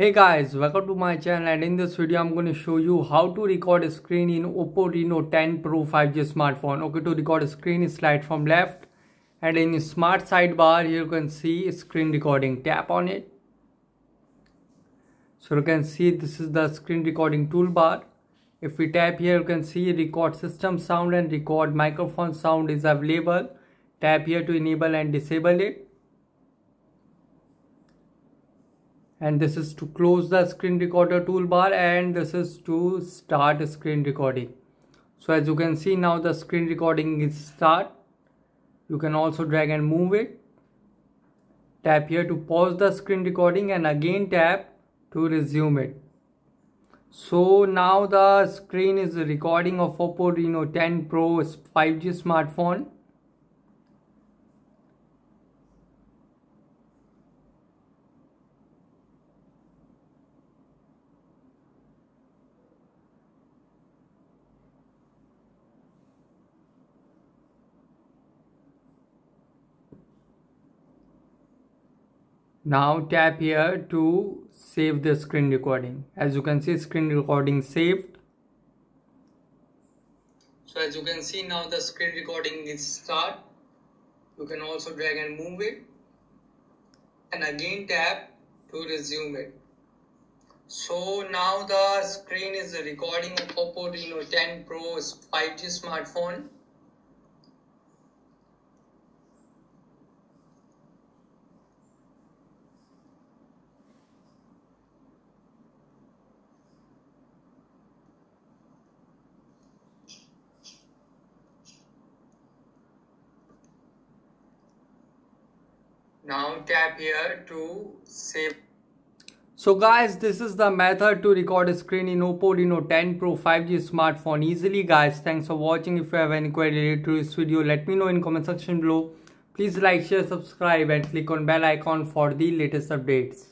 Hey guys, welcome to my channel and in this video I'm going to show you how to record a screen in Oppo Reno 10 Pro 5G smartphone. Okay, to record a screen is slide from left and in smart sidebar here you can see screen recording. Tap on it. So you can see this is the screen recording toolbar. If we tap here you can see record system sound and record microphone sound is available. Tap here to enable and disable it. And this is to close the screen recorder toolbar and this is to start screen recording. So as you can see now the screen recording is start. You can also drag and move it. Tap here to pause the screen recording and again tap to resume it. So now the screen is recording of Oppo Reno 10 Pro 5G smartphone now tap here to save the screen recording. As you can see screen recording saved. So as you can see now the screen recording is start. You can also drag and move it. And again tap to resume it. So now the screen is recording of Oppo Reno 10 Pro 5G smartphone now tap here to save. So guys this is the method to record a screen in Oppo Reno 10 Pro 5G smartphone easily. Guys thanks for watching. If you have any query related to this video let me know in comment section below. Please like share subscribe and click on bell icon for the latest updates